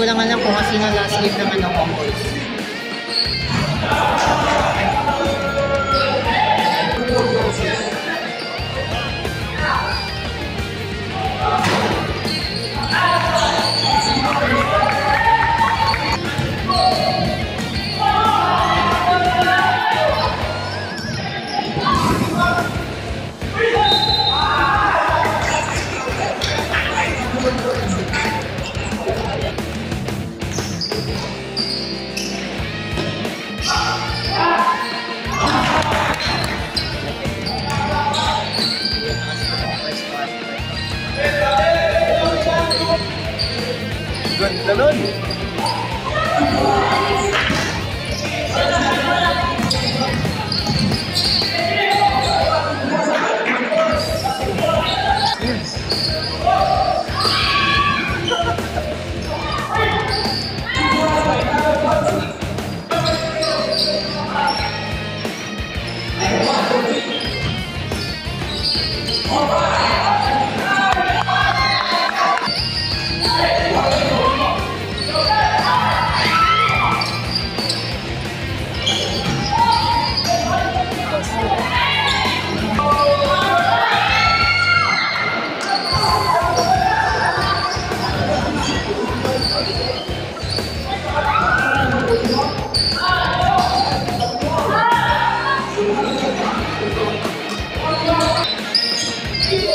ko lang alam kung sino last game ng ano, Ganun. Ganun.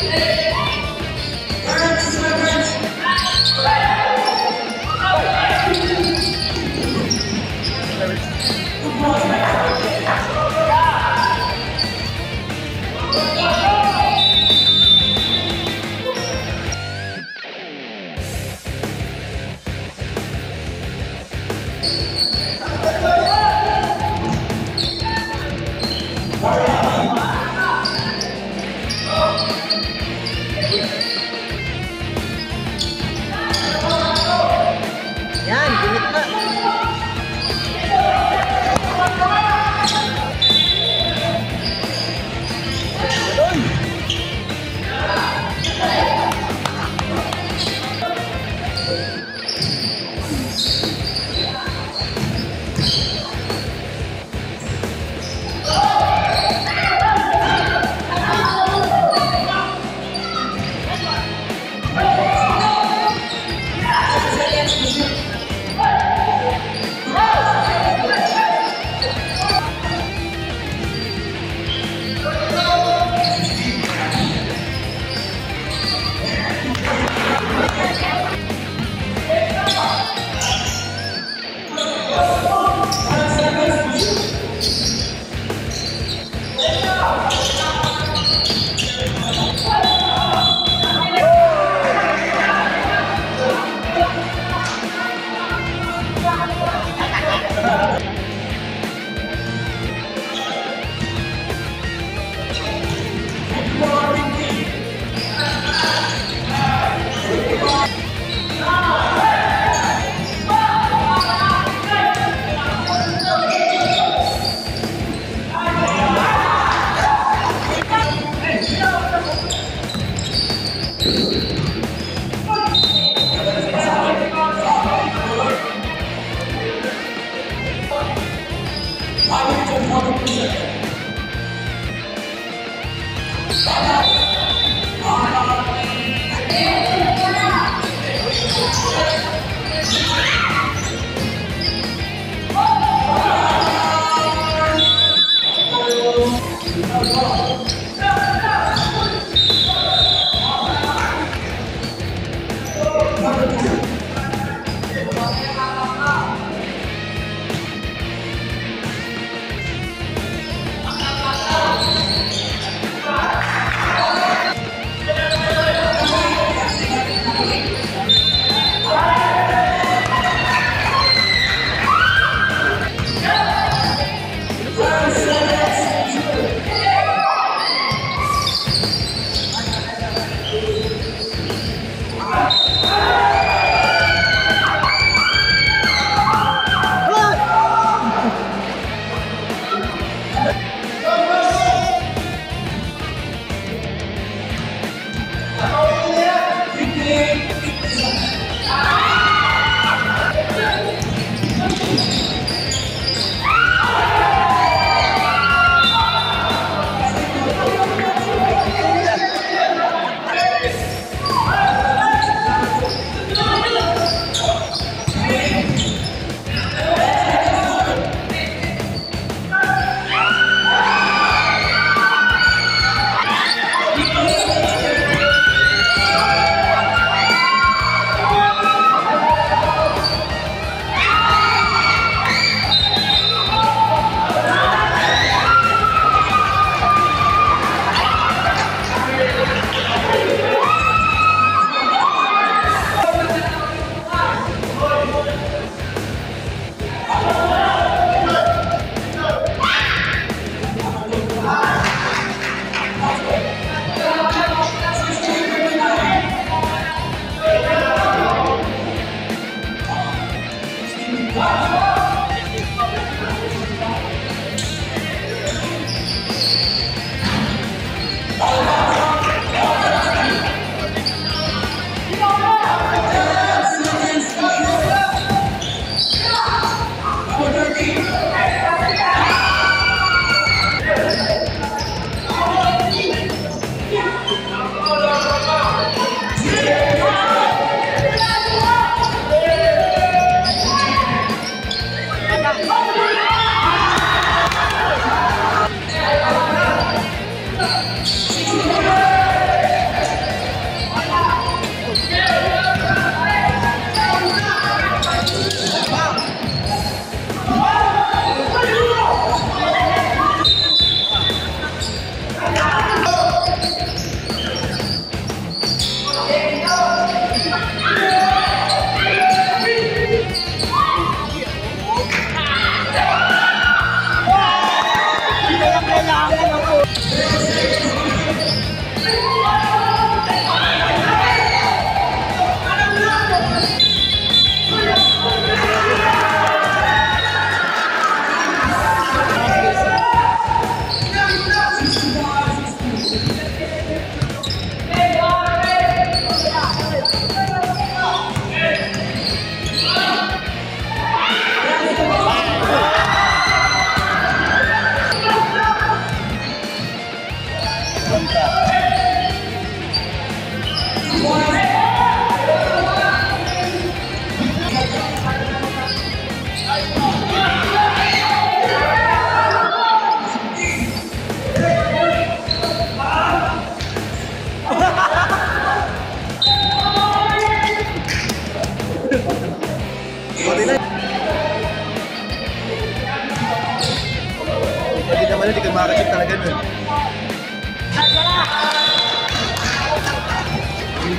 Nun. Yan, 加油！我帮你，给我力量！加油！Hindi naman hindi ka makakasip talaga nun. Hindi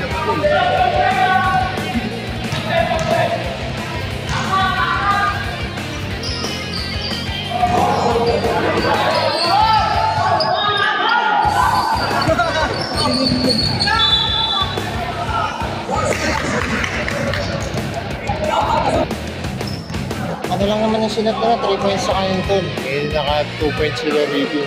na sinat naman, 3 points sa kanyang tol. Ngayon naka 2 points sila review.